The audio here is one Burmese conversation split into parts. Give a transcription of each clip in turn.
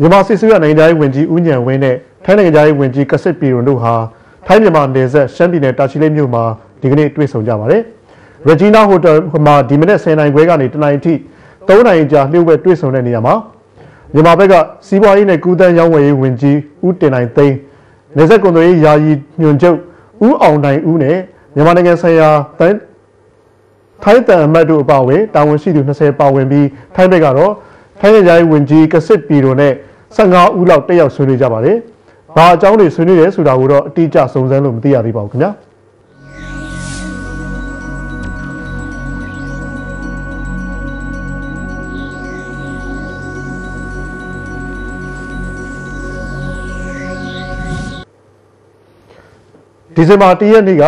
မြန်မာစစ်စိုးရနိုင်ငံသားရေးဝန်ကြီးဦးညံဝင်းနဲ့ထိုင်းနိုင်ငံသားရေးဝန်ကြီးကစစ်ပီရွန်တို့ဟာထိုင်းမြန်မာနယ်စပ်ရှမ်းပြည်နယ်တာချီလိတ်မြို့မှာဒီကနေ့တွေ့ဆုံကြပါတယ်။ Regina Hotel မှာဒီမနေ့10နိုင်ခွဲကနေတနိုင်အထိ3နိုင်ကြာလျှို့ဝှက်တွေ့ဆုံတဲ့နေရာမှာမြန်မာဘက်ကစီးပွားရေးနဲ့ကုသန်းရောင်းဝယ်ရေးဝန်ကြီးဦးတင်နိုင်သိန်းနယ်စပ်ကုန်သွယ်ရေးယာယီညွှန်ချုပ်ဦးအောင်နိုင်ဦးနဲ့မြန်မာနိုင်ငံဆိုင်ရာတန်ထိုင်းတန်အမတ်တို့အပါအဝင်တာဝန်ရှိသူ20ပါဝင်ပြီးထိုင်းဘက်ကတော့ထိုင်းနိုင်ငံရေးဝန်ကြီးကစစ်ပီတို့နဲ့ 15ဦးလောက်တက်ရောက်ဆွေးနွေးကြပါတယ်။ဘာအကြောင်းတွေဆွေးနွေးရဲဆိုတာကိုတော့အတိအကျစုံစမ်းလို့မသိရသေးပါဘူးခင်ဗျာ။ဒီဇင်ဘာ၁ရက်နေ့က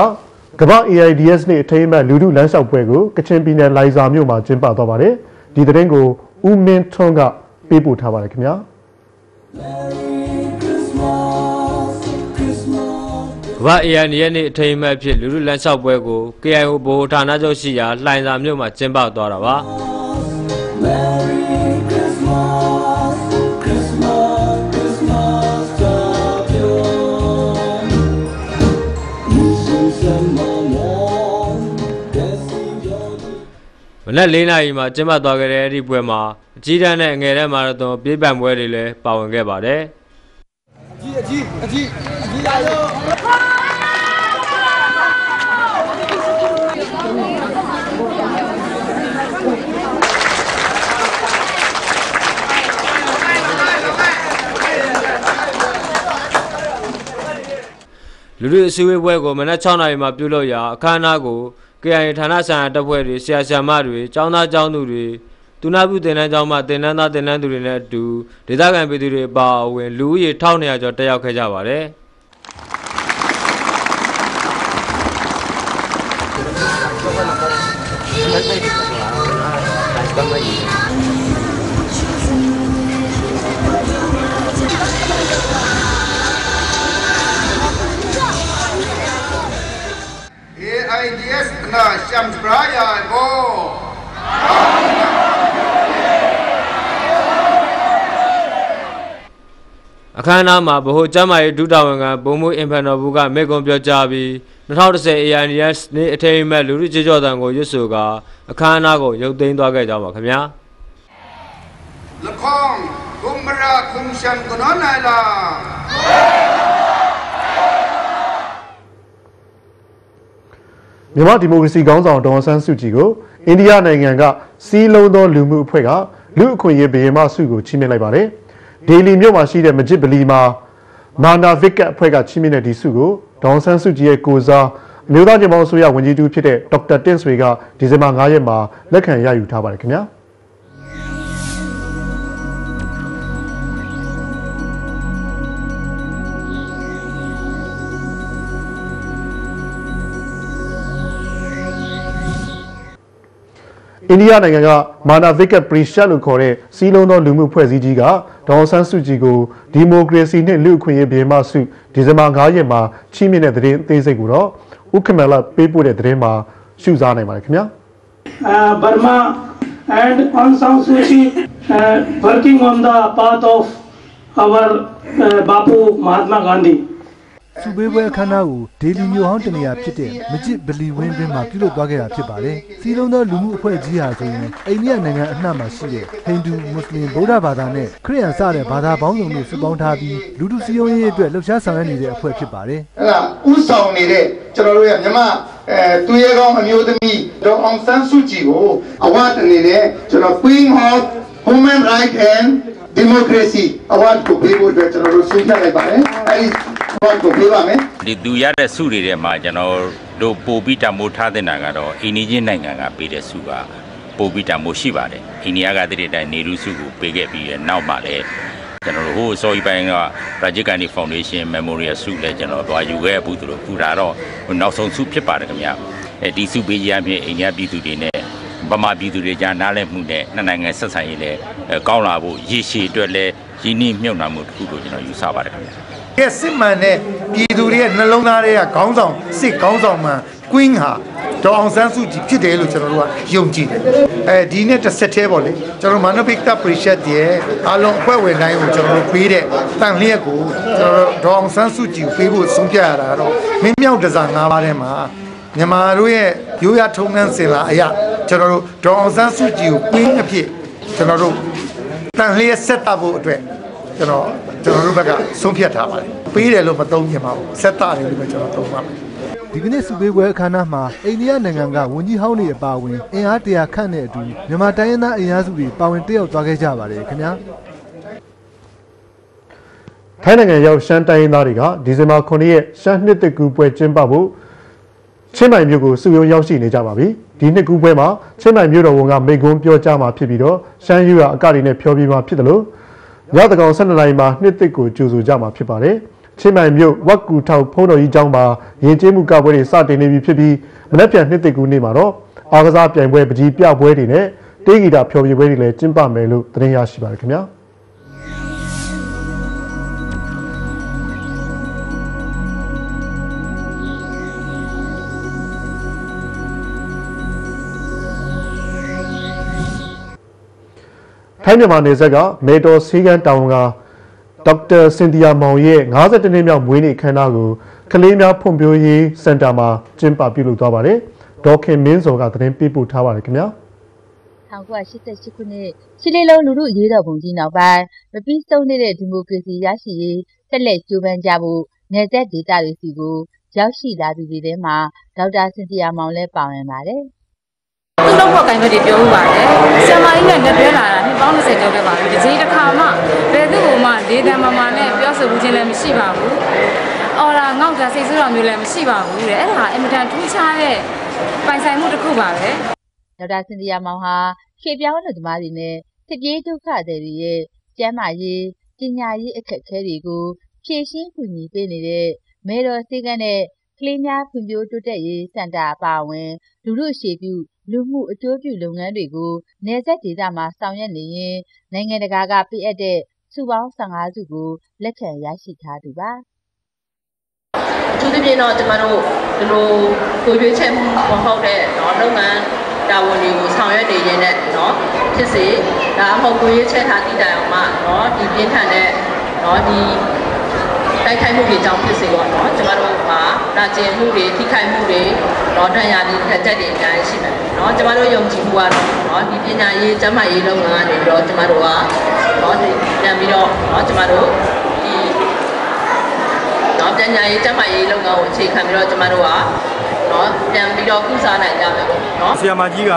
ကမ္ဘာ AIDS နေ့အထိမ်းအမှတ်လူထုလမ်းလျှောက်ပွဲကိုကချင်ပြည်နယ်လိုင်ဇာမြို့မှာကျင်းပသွားပါတယ်။ဒီသတင်းကိုဦးမင်းထွန်းကပေးပို့ထားပါတယ်ခင်ဗျာ။ ကမ္ဘာအေရန်ရဲ့နေ့အထိမ်းအမှတ်ဖြစ်လူလူလမ်းလျှောက်ပွဲကို KIO ဗဟိုဌာနချုပ်ရှိရာလှိုင်သာမြို့မှာကျင်းပသွားတာပါမနက်၄နာရီမှာကျင်းပသွားခဲ့တဲ့အဲ့ဒီပွဲမှာအ ကြီးတန်းနဲ့အငယ်တန်းမာရသွန်ပြေးပန်ပွဲတွေလည်းပါဝင်ခဲ့ပါတယ်အကြီးအကြီးအကြီးအကြီးလာရောလူလူအစည်းအဝေးပွဲကိုမနက်6နာရီမှာပြုလုပ်ရာအခမ်းအနားကို KIA ဌာနဆိုင်ရာတပ်ဖွဲ့တွေဆရာဆရာမတွေចောင်းသားចောင်းသူတွေ သူနာပြုတင်နန်းကျောင်းမှတင်နန်းသားတင်နန်းသူတွေနဲ့အတူဒေသခံပြည်သူတွေပါအဝင်လူဦးရေ1200ကျော်တက်ရောက်ခဲ့ကြပါတယ်။ AIDS na Shams Braya bo အခမ်းအနားမှာဗဟိုကျမ်းမာရေးဒုတာဝန်ခံဘုံမှုအင်ဖန်တော်ဘူးကမေကွန်ပြောကြားပြီး2010 ANDS နေ့အထိမ်းအမှတ်လူလူကြေကြော်တန်ကိုရွတ်ဆိုကာအခမ်းအနားကိုရုပ်သိမ်းသွားခဲ့ကြပါခင်ဗျာ la khong kumra kum sham kono na la မြန်မာဒီမိုကရေစီခေါင်းဆောင်ဒေါ်အောင်ဆန်းစုကြည်ကိုအိန္ဒိယနိုင်ငံကစီးလုံးသောလူမှုအဖွဲ့ကလူအခွင့်အရေးဗဟိမဆုကိုချီးမြှင့်လိုက်ပါတယ်။ ဒေလီမြို့မှာရှိတဲ့မဂျစ်ဗလီမှာမာနာဗစ်ကတ်အဖွဲ့ကချီးမြှင့်တဲ့ဒီဆုကိုဒေါ်အောင်ဆန်းစုကြည်ရဲ့ကိုစားအမျိုးသားညီမောင်အစိုးရဝန်ကြီးတူဖြစ်တဲ့ဒေါက်တာတင့်ဆွေကဒီဇင်ဘာ9ရက်မှာလက်ခံရယူထားပါတယ်ခင်ဗျာ။ အိန္ဒိယနိုင်ငံကမာနာဗစ်ကတ်ပရီရှတ်လို့ခေါ်တဲ့စီးလုံးသောလူမှုဖွဲ့စည်းကြီးကဒေါအောင်ဆန်းစုကြည်ကိုဒီမိုကရေစီနှင့်လူ့အခွင့်အရေးဗေမဆုဒီဇင်ဘာ9ရက်မှာချီးမြှင့်တဲ့သတင်းအသေးစိတ်ကိုတော့ဥက္ကမလပေးပို့တဲ့သတင်းမှာရှုစားနိုင်ပါတယ်ခင်ဗျာ uh, Burma and Aung San Suu Kyi uh, working on the path of our uh, Bapu Mahatma Gandhi. စုပေးပွဲအခမ်းအနားကိုဒေလီမြို့ဟောင်းတနေရာဖြစ်တဲ့မဂျစ်ဗလီဝင်းတွင်မှာပြုလုပ်သွားခဲ့တာဖြစ်ပါတယ်။စီလုံးသောလူမှုအဖွဲ့အစည်းဟာဆိုရင်အိန္ဒိယနိုင်ငံအနှံ့မှာရှိတဲ့ဟိန္ဒူမွတ်စလင်ဗုဒ္ဓဘာသာနဲ့ခရစ်ယာန်စတဲ့ဘာသာပေါင်းစုံတို့စုပေါင်းထားပြီးလူထုစည်းရုံးရေးအတွက်လှုပ်ရှားဆောင်ရွက်နေတဲ့အဖွဲ့ဖြစ်ပါတယ်။အဲ့ဒါဥဆောင်နေတဲ့ကျွန်တော်တို့ရဲ့မြမအဲသူရဲကောင်းအမျိုးသမီးဒေါအောင်ဆန်းစုကြည်ကိုအဝတ်အနေနဲ့ကျွန်တော် Queen of Human Rights and Democracy award ကိုပေးဖို့အတွက်ကျွန်တော်တို့ဆုံးဖြတ်လိုက်ပါတယ် အဲ့ဒီ award ကိုပေးပါမယ်ဒီသူရတဲ့စုတွေထဲမှာကျွန်တော်တို့ပို့ပြီးတမိုးထားတဲ့နာကတော့အိန္ဒိယနိုင်ငံကပေးတဲ့စုကပို့ပြီးတမိုးရှိပါတယ်အိန္ဒိယကတည်းကနေရူစုကိုပေးခဲ့ပြီးတဲ့နောက်မှာလည်းကျွန်တော်တို့ဟိုစော်ကြီးပိုင်းက Rajiv Gandhi Foundation Memorial စုလည်းကျွန်တော်သွားယူခဲ့ဘူးသူတို့ခုဒါတော့နောက်ဆုံးစုဖြစ်ပါတယ်ခင်ဗျအဲဒီစုပေးရမြင့်အိန္ဒိယပြည်သူတွေနဲ့ဗမာပြည်သူတွေကြားနားလည်မှုနဲ့နှစ်နိုင်ငံဆက်ဆံရေးလည်းကောင်းလာဖို့ရည်ရှည်အတွက်လည်းရင်းနှီးမြှုပ်နှံမှုတစ်ခုကိုကျွန်တော်ယူဆပါတယ်ခင်ဗျ ကဲစစ်မှန်တဲ့ပြည်သူတွေရဲ့နှလုံးသားတွေကခေါင်းဆောင်စစ်ခေါင်းဆောင်မှ Queen ဟာဒေါအောင်ဆန်းစုကြည်ဖြစ်တယ်လို့ကျွန်တော်တို့ကယုံကြည်တယ်အဲဒီနေ့တစ်ဆက်သေးပေါ့လေကျွန်တော်မနပိကတာပရိရှတ်ရဲ့အလုံးအဖွဲ့ဝင်တိုင်းကိုကျွန်တော်တို့ပေးတဲ့တန်လျက်ကိုကျွန်တော်တို့ဒေါအောင်ဆန်းစုကြည်ကိုပေးဖို့ဆုံးဖြတ်ရတာကတော့မင်းမြောက်တစား၅ပါးထဲမှာမြန်မာတို့ရဲ့ရိုးရထုံးတမ်းစင်လာအရာကျွန်တော်တို့ဒေါအောင်ဆန်းစုကြည်ကိုကွင်းအဖြစ်ကျွန်တော်တို့တန်လျက်ဆက်တာဖို့အတွက် ကျွန်တော်ကျွန်တော်တို့ဘက်ကဆုံးဖြတ်ထားပါတယ်ပေးတယ်လို့မသုံးချင်ပါဘူးဆက်တာတယ်လို့ပဲကျွန်တော်သုံးပါမယ်ဒီကနေ့စုပေးပွဲအခမ်းအနားမှာအိန္ဒိယနိုင်ငံကဝန်ကြီးဟောင်းတွေအပါအဝင်အင်အားတရာခန့်တဲ့အတူမြန်မာတိုင်းရင်းသားအင်အားစုတွေပါဝင်တက်ရောက်သွားခဲ့ကြပါတယ်ခင်ဗျာထိုင်းနိုင်ငံရောက်ရှမ်းတိုင်းရင်းသားတွေကဒီဇင်ဘာ9ရက်ရှမ်းနှစ်သက်ကူပွဲကျင်းပဖို့ချင်းမိုင်မြို့ကိုစုရုံးရောက်ရှိနေကြပါပြီဒီနှစ်ကူပွဲမှာချင်းမိုင်မြို့တော်ဝန်ကမိန့်ခွန်းပြောကြားမှာဖြစ်ပြီးတော့ရှမ်းယူရအကတွေနဲ့ဖျော်ပြမှာဖြစ်တယ်လို့ ညတကောင်12နာရီမှာနှစ်သက်ကိုကြိုဆိုကြမှာဖြစ်ပါတယ်ချင်းမိုင်မြို့ဝက်ကူထောက်ဖုံးတော်ကြီးကျောင်းမှာယဉ်ကျေးမှုကပွဲတွေစတင်နေပြီဖြစ်ပြီးမနက်ဖြန်နှစ်သက်ကူနေ့မှာတော့အားကစားပြိုင်ပွဲပကြီးပြပွဲတွေနဲ့တေးဂီတာဖျော်ဖြေပွဲတွေလည်းကျင်းပမယ်လို့သတင်းရရှိပါတယ်ခင်ဗျာ ထိုင်းမြန်မာနယ်စပ်ကမေတော်ဆေးကန်းတောင်ကဒေါက်တာစင်တီယာမောင်ရဲ့52နှစ်မြောက်မွေးနေ့ခမ်းနားကိုကလေးများဖွံ့ဖြိုးရေးစင်တာမှာကျင်းပပြုလုပ်သွားပါတယ်။ဒေါက်ခင်မင်းစောကသတင်းပေးပို့ထားပါတယ်ခင်ဗျာ။1988ခုနှစ်ရှစ်လေးလုံးလူမှုရေးတော်ပုံကြီးနောက်ပိုင်းမပြီးဆုံးနေတဲ့ဒီမိုကရေစီရရှိရေးဆက်လက်ကြိုးပမ်းကြဖို့နယ်စပ်ဒေသတွေစီကိုရောက်ရှိလာသူတွေထဲမှာဒေါက်တာစင်တီယာမောင်လည်းပါဝင်ပါတယ်။ သူ့တော့ဖောက်ကိုင်ဘက်တွေပြောဥပါတယ်ဆံမကြီးနဲ့လက်တွဲလာတာနှစ်ပေါင်း20ကျော်ပဲပါပြီဒီတစ်ခါမှဘယ်သူ့ကိုမှဒေသမာမာနဲ့ပြောဆိုမှုချင်းလည်းမရှိပါဘူးအော်လာငေါ့တာစိတ်ဆိုးတော်မျိုးလည်းမရှိပါဘူးတဲ့အဲ့ဒါအင်မတန်ထူးခြားတဲ့ပိုင်ဆိုင်မှုတစ်ခုပါပဲဒေါက်တာစင်တီယာမောင်ဟာခေပြောင်းလူသမားတွေနဲ့စစ်ပြေးဒုက္ခသည်တွေရဲ့ကျန်းမာရေးပညာရေးအခက်အခဲတွေကိုဖြည့်ရှင်းကူညီပေးနေတဲ့မေတော်စေကန်းနဲ့က လေးများဖွံ့ဖြိုးတိုးတက်ရေးစင်တာအပါအဝင်လူမှုရှေ့ပြုလူမှုအကျိုးပြုလုပ်ငန်းတွေကိုနယ်စပ်ဒေသမှာဆောင်ရွက်နေရင်နိုင်ငံတကာကပေးအပ်တဲ့စုပေါင်း15စုကိုလက်ခံရရှိထားသူပါ အထူးသဖြင့်တော့ကျမတို့ဒီလိုကိုရွေးချက်မှုမဟုတ်တဲ့เนาะလုပ်ငန်းတာဝန်တွေကိုဆောင်ရွက်နေရတဲ့เนาะဖြစ်စေဒါမှမဟုတ်ကိုရွေးချက်ထားတည်တိုင်အောင်မှเนาะဒီပြင်းထန်တဲ့เนาะဒီ တိုက်ခိုက်မှုတွေကြောင့်ဖြစ်စေပေါ့နော်ကျမတို့မှာရာကျင်မှုတွေထိခိုက်မှုတွေတော့တန်ရာတွေထက်တက်တွေအများကြီးရှိမယ်နော်ကျမတို့ယုံကြည်မှုကတော့နော်ဒီပညာရေးကျန်းမာရေးလုပ်ငန်းကနေပြီးတော့ကျမတို့ကနော်ပြန်ပြီးတော့နော်ကျမတို့ဒီနော်ပညာရေးကျန်းမာရေးလုပ်ငန်းကိုအခြေခံပြီးတော့ကျမတို့ကနော်ပြန်ပြီးတော့ကုစားနိုင်ကြမယ်ပေါ့နော်ဆရာမကြီးက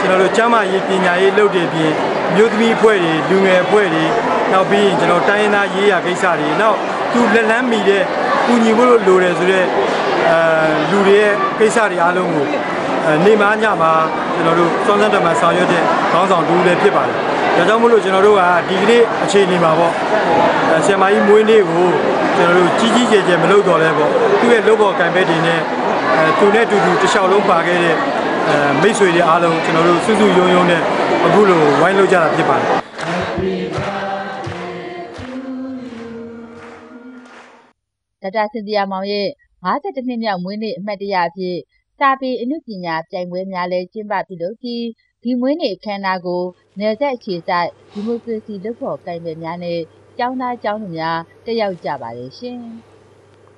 ကျွန်တော်တို့ကျန်းမာရေးပညာရေးလုပ်တဲ့ပြင်မြို့သမီးအဖွဲ့တွေလူငယ်အဖွဲ့တွေနောက်ပြီးရင်ကျွန်တော်တိုင်းရင်းသားရေးရာကိစ္စတွေနောက် သူလက်လန်းမီတဲ့ကူညီဖို့လိုတယ်ဆိုတော့အဲလူတွေရဲ့ကိစ္စတွေအားလုံးကိုအဲနေမညမှာကျွန်တော်တို့စောင့်စမ်းတမန်ဆောင်ရွက်တဲ့ခေါင်းဆောင်တူလည်းဖြစ်ပါတယ်။ဒါကြောင့်မို့လို့ကျွန်တော်တို့ကဒီကနေ့အခြေအနေမှာပေါ့အဲဆီယာမကြီးမွေးနေ့ကိုကျွန်တော်တို့ကြီးကြီးကျယ်ကျယ်မလုပ်တော့လဲပေါ့သူ့ရဲ့လုပ်ပေါ်ကံပဲတွေနဲ့အဲသူနဲ့အတူတူတစ်လျှောက်လုံးပါခဲ့တဲ့အဲမိတ်ဆွေတွေအားလုံးကျွန်တော်တို့စုစုယုံယုံနဲ့အခုလိုဝိုင်းလို့ကြတာဖြစ်ပါတယ် ဒေါက်တာစင်တီယာမောင်ရဲ့52နှစ်မြောက်မွေးနေ့အမှတ်တရအဖြစ်စာပေအနုပညာပြိုင်ပွဲများလည်းကျင်းပပြုလုပ်ပြီးဒီမွေးနေ့အခမ်းအနားကိုနယ်စပ်အခြေစိုက်ဒီမိုကရေစီလုပ်ဖော်ကိုင်ပဲများနဲ့ကျောင်းသားကျောင်းသူများတက်ရောက်ကြပါတယ်ရှင်။